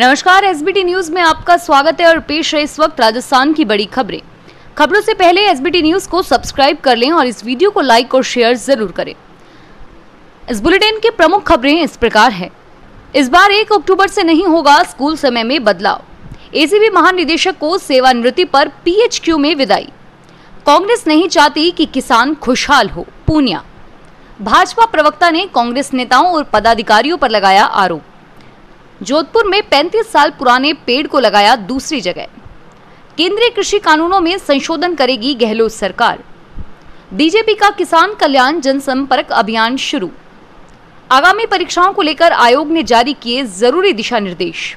नमस्कार SBT news में आपका स्वागत है और पेश है इस वक्त राजस्थान की बड़ी खबरें। खबरों से पहले एसबीटी न्यूज़ को सब्सक्राइब कर लें और इस वीडियो को लाइक और शेयर ज़रूर करें। इस बुलेटिन की प्रमुख खबरें इस प्रकार है। इस बार एक अक्टूबर से नहीं होगा, स्कूल समय में बदलाव। एसीबी महानिदेशक को सेवानिवृत्ति पर पीएचक्यू में विदाई। कांग्रेस नहीं चाहती कि किसान खुशहाल हो, पूनिया। भाजपा प्रवक्ता ने कांग्रेस नेताओं और पदाधिकारियों पर लगाया आरोप। जोधपुर में 35 साल पुराने पेड़ को लगाया दूसरी जगह। केंद्रीय कृषि कानूनों में संशोधन करेगी गहलोत सरकार। बीजेपी का किसान कल्याण जनसंपर्क अभियान शुरू। आगामी परीक्षाओं को लेकर आयोग ने जारी किए ज़रूरी दिशा निर्देश।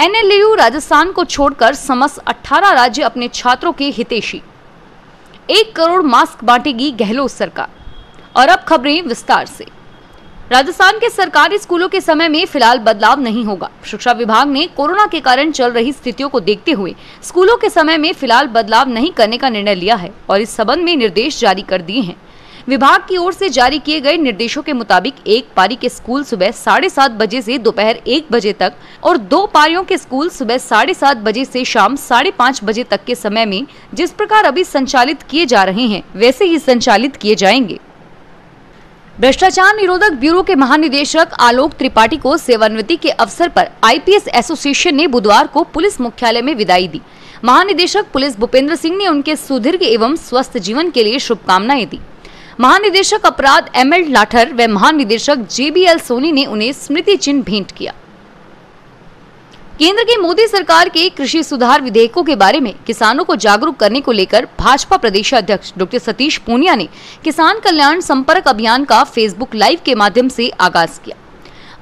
एनएलयू राजस्थान को छोड़कर समस्त 18 राज्य अपने छात्रों के हितेशी एक करोड़ मास्क बांटेगी गहलोत सरकार। और अब खबरें विस्तार से। राजस्थान के सरकारी स्कूलों के समय में फ़िलहाल बदलाव नहीं होगा। शिक्षा विभाग ने कोरोना के कारण चल रही स्थितियों को देखते हुए स्कूलों के समय में फ़िलहाल बदलाव नहीं करने का निर्णय लिया है और इस संबंध में निर्देश जारी कर दिए हैं। विभाग की ओर से जारी किए गए निर्देशों के मुताबिक एक पारी के स्कूल सुबह साढ़े सात बजे से दोपहर एक बजे तक और दो पारियों के स्कूल सुबह साढ़े सात बजे से शाम साढ़े पाँच बजे तक के समय में जिस प्रकार अभी संचालित किए जा रहे हैं, वैसे ही संचालित किए जाएँगे। भ्रष्टाचार निरोधक ब्यूरो के महानिदेशक आलोक त्रिपाठी को सेवानिवृत्ति के अवसर पर आईपीएस एसोसिएशन ने बुधवार को पुलिस मुख्यालय में विदाई दी। महानिदेशक पुलिस भूपेंद्र सिंह ने उनके सुदीर्घ एवं स्वस्थ जीवन के लिए शुभकामनाएँ दी। महानिदेशक अपराध एम एल लाठर व महानिदेशक जेबीएल सोनी ने उन्हें स्मृति चिन्ह भेंट किया। केंद्र की मोदी सरकार के कृषि सुधार विधेयकों के बारे में किसानों को जागरूक करने को लेकर भाजपा प्रदेश अध्यक्ष डॉक्टर सतीश पूनिया ने किसान कल्याण संपर्क अभियान का फेसबुक लाइव के माध्यम से आगाज़ किया।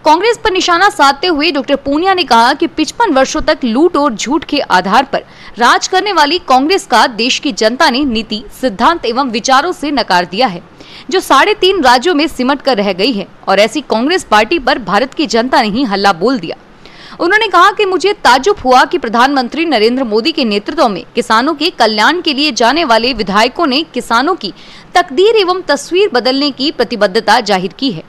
कांग्रेस पर निशाना साधते हुए डॉक्टर पूनिया ने कहा कि पिचपन वर्षों तक लूट और झूठ के आधार पर राज करने वाली कांग्रेस का देश की जनता ने नीति, सिद्धांत एवं विचारों से नकार दिया है, जो साढ़े तीन राज्यों में सिमट कर रह गई है और ऐसी कांग्रेस पार्टी पर भारत की जनता ने ही हल्ला बोल दिया। उन्होंने कहा कि मुझे ताजुब हुआ कि प्रधानमंत्री नरेंद्र मोदी के नेतृत्व में किसानों के कल्याण के लिए जाने वाले विधायकों ने किसानों की तकदीर एवं तस्वीर बदलने की प्रतिबद्धता ज़ाहिर की है।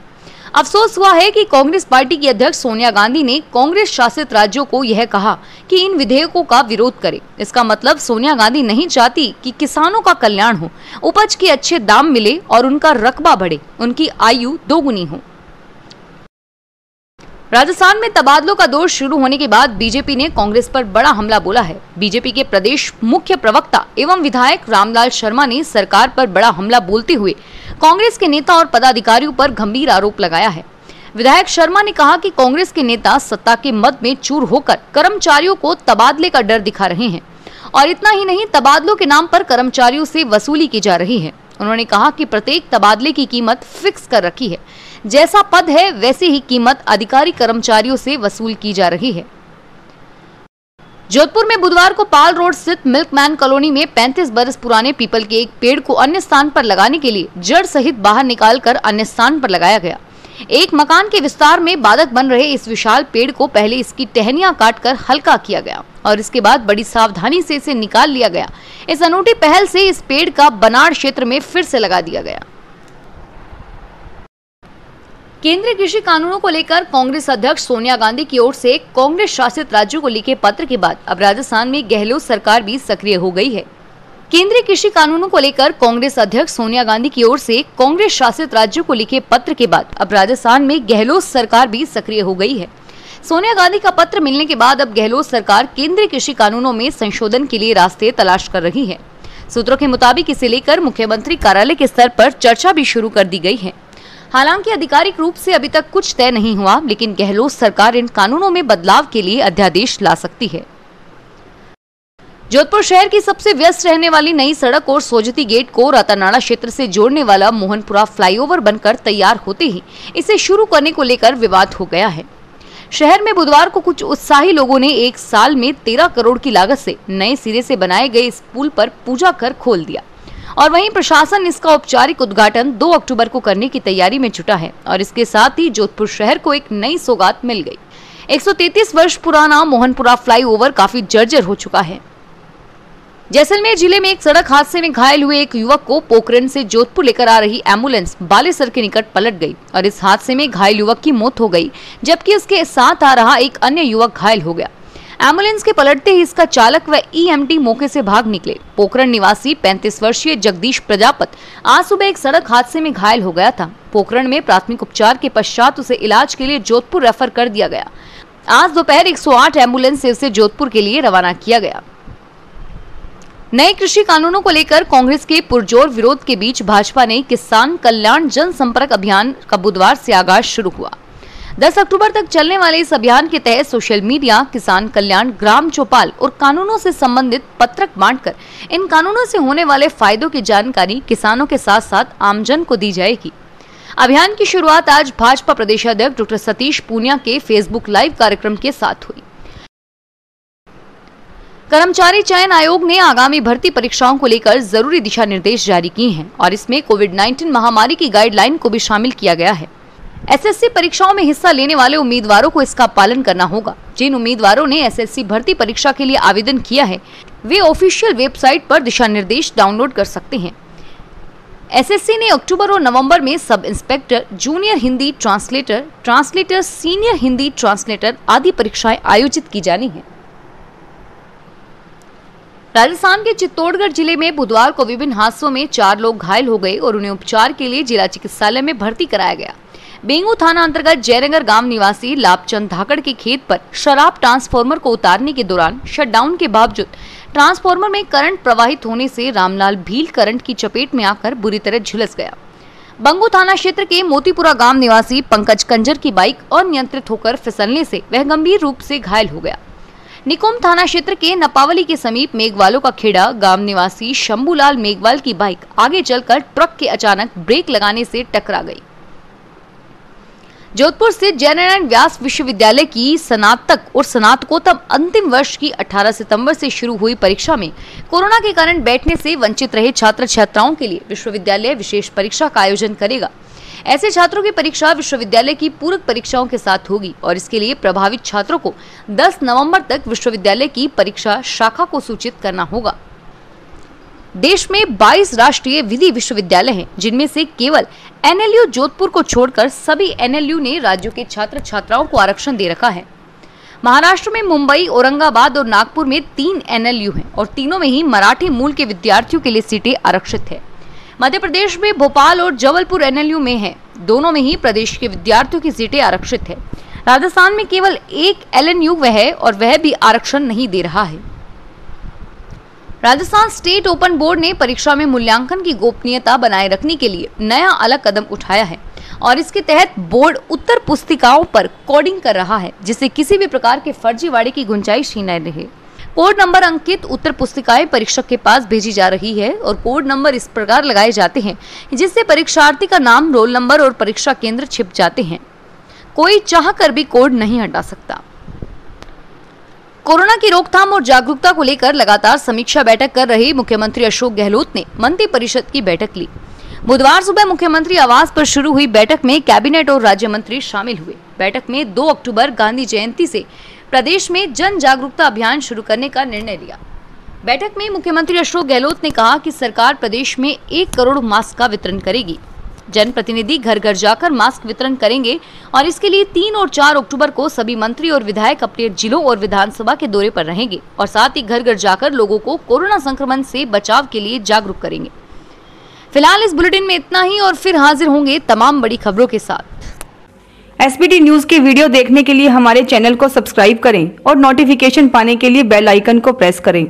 अफसोस हुआ है कि कांग्रेस पार्टी की अध्यक्ष सोनिया गांधी ने कांग्रेस शासित राज्यों को यह कहा कि इन विधेयकों का विरोध करें। इसका मतलब सोनिया गांधी नहीं चाहती कि किसानों का कल्याण हो, उपज के अच्छे दाम मिले और उनका रकबा बढ़े, उनकी आयु दोगुनी हो। राजस्थान में तबादलों का दौर शुरू होने के बाद बीजेपी ने कांग्रेस पर बड़ा हमला बोला है। बीजेपी के प्रदेश मुख्य प्रवक्ता एवं विधायक रामलाल शर्मा ने सरकार पर बड़ा हमला बोलते हुए कांग्रेस के नेता और पदाधिकारियों पर गंभीर आरोप लगाया है। विधायक शर्मा ने कहा कि कांग्रेस के नेता सत्ता के मत में चूर होकर कर्मचारियों को तबादले का डर दिखा रहे हैं और इतना ही नहीं, तबादलों के नाम पर कर्मचारियों से वसूली की जा रही है। उन्होंने कहा कि प्रत्येक तबादले की कीमत फिक्स कर रखी है। जैसा पद है, वैसे ही कीमत अधिकारी कर्मचारियों से वसूल की जा रही है। जोधपुर में बुधवार को पाल रोड स्थित मिल्कमैन कॉलोनी में 35 बरस पुराने पीपल के एक पेड़ को अन्य स्थान पर लगाने के लिए जड़ सहित बाहर निकालकर अन्य स्थान पर लगाया गया। एक मकान के विस्तार में बाधक बन रहे इस विशाल पेड़ को पहले इसकी टहनियाँ काटकर हल्का किया गया और इसके बाद बड़ी सावधानी से इसे निकाल लिया गया। इस अनूठी पहल से इस पेड़ का बनाड़ क्षेत्र में फिर से लगा दिया गया। केंद्रीय कृषि कानूनों को लेकर कांग्रेस अध्यक्ष सोनिया गांधी की ओर से कांग्रेस शासित राज्यों को लिखे पत्र के बाद अब राजस्थान में गहलोत सरकार भी सक्रिय हो गई है। केंद्रीय कृषि कानूनों को लेकर कांग्रेस अध्यक्ष सोनिया गांधी की ओर से कांग्रेस शासित राज्यों को लिखे पत्र के बाद अब राजस्थान में गहलोत सरकार भी सक्रिय हो गई है। सोनिया गांधी का पत्र मिलने के बाद अब गहलोत सरकार केंद्रीय कृषि कानूनों में संशोधन के लिए रास्ते तलाश कर रही है। सूत्रों के मुताबिक इसे लेकर मुख्यमंत्री कार्यालय के स्तर पर चर्चा भी शुरू कर दी गई है। हालाँकि आधिकारिक रूप से अभी तक कुछ तय नहीं हुआ, लेकिन गहलोत सरकार इन कानूनों में बदलाव के लिए अध्यादेश ला सकती है। जोधपुर शहर की सबसे व्यस्त रहने वाली नई सड़क और सोजती गेट को रातानाड़ा क्षेत्र से जोड़ने वाला मोहनपुरा फ्लाईओवर बनकर तैयार होते ही इसे शुरू करने को लेकर विवाद हो गया है। शहर में बुधवार को कुछ उत्साही लोगों ने एक साल में तेरह करोड़ की लागत से नए सिरे से बनाए गए इस पुल पर पूजा कर खोल दिया। और वहीं प्रशासन इसका औपचारिक उद्घाटन 2 अक्टूबर को करने की तैयारी में जुटा है और इसके साथ ही जोधपुर शहर को एक नई सौगात मिल गई। 133 वर्ष पुराना मोहनपुरा फ्लाईओवर काफ़ी जर्जर हो चुका है। जैसलमेर ज़िले में एक सड़क हादसे में घायल हुए एक युवक को पोखरण से जोधपुर लेकर आ रही एंबुलेंस बालेसर के निकट पलट गई और इस हादसे में घायल युवक की मौत हो गई, जबकि उसके साथ आ रहा एक अन्य युवक घायल हो गया। एंबुलेंस के पलटते ही इसका चालक व ईएमटी मौके से भाग निकले। पोखरण निवासी 35 वर्षीय जगदीश प्रजापत आज सुबह एक सड़क हादसे में घायल हो गया था। पोखरण में प्राथमिक उपचार के पश्चात उसे इलाज के लिए जोधपुर रेफर कर दिया गया। आज दोपहर 108 एंबुलेंस से उसे जोधपुर के लिए रवाना किया गया। नए कृषि कानूनों को लेकर कांग्रेस के पुरजोर विरोध के बीच भाजपा ने किसान कल्याण जनसंपर्क अभियान का बुधवार से आगाज़ शुरू हुआ। 10 अक्टूबर तक चलने वाले इस अभियान के तहत सोशल मीडिया, किसान कल्याण, ग्राम चौपाल और कानूनों से संबंधित पत्रक बांटकर इन कानूनों से होने वाले फायदों की जानकारी किसानों के साथ साथ आमजन को दी जाएगी। अभियान की शुरुआत आज भाजपा प्रदेशाध्यक्ष डॉक्टर सतीश पूनिया के फेसबुक लाइव कार्यक्रम के साथ हुई। कर्मचारी चयन आयोग ने आगामी भर्ती परीक्षाओं को लेकर ज़रूरी दिशा निर्देश जारी किए हैं और इसमें कोविड 19 महामारी की गाइडलाइन को भी शामिल किया गया है। एसएससी परीक्षाओं में हिस्सा लेने वाले उम्मीदवारों को इसका पालन करना होगा। जिन उम्मीदवारों ने एसएससी भर्ती परीक्षा के लिए आवेदन किया है, वे ऑफिशियल वेबसाइट पर दिशा निर्देश डाउनलोड कर सकते हैं। एसएससी ने अक्टूबर और नवंबर में sub inspector, junior Hindi translator translator, senior Hindi translator आदि परीक्षाएँ आयोजित की जानी है। राजस्थान के चित्तौड़गढ़ ज़िले में बुधवार को विभिन्न हादसों में चार लोग घायल हो गए और उन्हें उपचार के लिए जिला चिकित्सालय में भर्ती कराया गया। बेंगू थाना अंतर्गत जयनगर गाँव निवासी लाभचंद धाकड़ के खेत पर शराब ट्रांसफार्मर को उतारने के दौरान शटडाउन के बावजूद ट्रांसफार्मर में करंट प्रवाहित होने से रामलाल भील करंट की चपेट में आकर बुरी तरह झुलस गया। बंगू थाना क्षेत्र के मोतीपुरा गाँव निवासी पंकज कंजर की बाइक अनियंत्रित होकर फिसलने से वह गंभीर रूप से घायल हो गया। निकुम थाना क्षेत्र के नपावली के समीप मेघवालों का खेड़ा गाँव निवासी शंभूलाल मेघवाल की बाइक आगे चलकर ट्रक के अचानक ब्रेक लगाने से टकरा गई। जोधपुर स्थित जयनारायण व्यास विश्वविद्यालय की स्नातक और स्नातकोत्तर अंतिम वर्ष की 18 सितंबर से शुरू हुई परीक्षा में कोरोना के कारण बैठने से वंचित रहे छात्र छात्राओं के लिए विश्वविद्यालय विशेष परीक्षा का आयोजन करेगा। ऐसे छात्रों की परीक्षा विश्वविद्यालय की पूरक परीक्षाओं के साथ होगी और इसके लिए प्रभावित छात्रों को 10 नवंबर तक विश्वविद्यालय की परीक्षा शाखा को सूचित करना होगा। देश में 22 राष्ट्रीय विधि विश्वविद्यालय हैं, जिनमें से केवल एनएलयू जोधपुर को छोड़कर सभी एनएलयू ने राज्यों के छात्र छात्राओं को आरक्षण दे रखा है। महाराष्ट्र में मुंबई, औरंगाबाद और नागपुर में तीन एनएलयू हैं और तीनों में ही मराठी मूल के विद्यार्थियों के लिए सीटें आरक्षित है। मध्य प्रदेश में भोपाल और जबलपुर एनएलयू में है, दोनों में ही प्रदेश के विद्यार्थियों की सीटें आरक्षित है। राजस्थान में केवल एक एलएनयू वह है और वह भी आरक्षण नहीं दे रहा है। राजस्थान स्टेट ओपन बोर्ड ने परीक्षा में मूल्यांकन की गोपनीयता बनाए रखने के लिए नया अलग कदम उठाया है और इसके तहत बोर्ड उत्तर पुस्तिकाओं पर कोडिंग कर रहा है, जिससे किसी भी प्रकार के फर्जीवाड़े की गुंजाइश ही न रहे। कोड नंबर अंकित उत्तर पुस्तिकाएँ परीक्षक के पास भेजी जा रही है और कोड नंबर इस प्रकार लगाए जाते हैं, जिससे परीक्षार्थी का नाम, रोल नंबर और परीक्षा केंद्र छिप जाते हैं। कोई चाह कर भी कोड नहीं हटा सकता। कोरोना की रोकथाम और जागरूकता को लेकर लगातार समीक्षा बैठक कर रहे मुख्यमंत्री अशोक गहलोत ने मंत्री परिषद की बैठक ली। बुधवार सुबह मुख्यमंत्री आवास पर शुरू हुई बैठक में कैबिनेट और राज्य मंत्री शामिल हुए। बैठक में 2 अक्टूबर गांधी जयंती से प्रदेश में जन जागरूकता अभियान शुरू करने का निर्णय लिया। बैठक में मुख्यमंत्री अशोक गहलोत ने कहा कि सरकार प्रदेश में एक करोड़ मास्क का वितरण करेगी। जनप्रतिनिधि घर घर जाकर मास्क वितरण करेंगे और इसके लिए तीन और चार अक्टूबर को सभी मंत्री और विधायक अपने जिलों और विधानसभा के दौरे पर रहेंगे और साथ ही घर घर जाकर लोगों को कोरोना संक्रमण से बचाव के लिए जागरूक करेंगे। फ़िलहाल इस बुलेटिन में इतना ही और फिर हाजिर होंगे तमाम बड़ी खबरों के साथ। एसबीटी न्यूज़ के वीडियो देखने के लिए हमारे चैनल को सब्सक्राइब करें और नोटिफिकेशन पाने के लिए बेल आइकन को प्रेस करें।